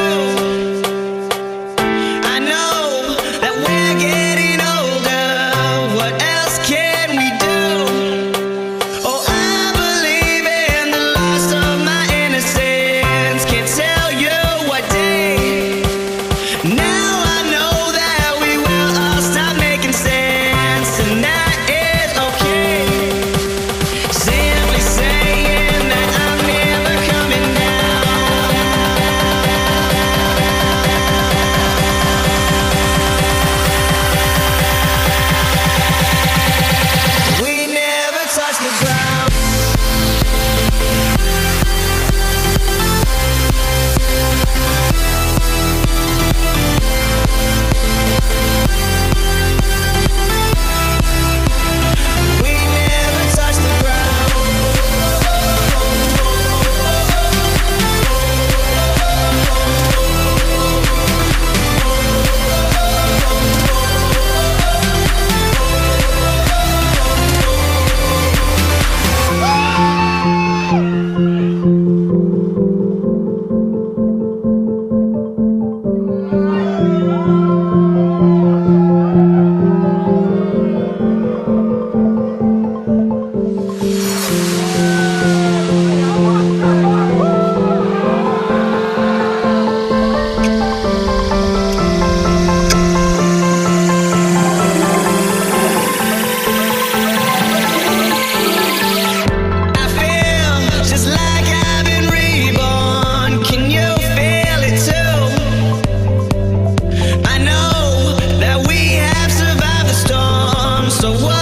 Whoa. So what?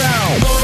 sound.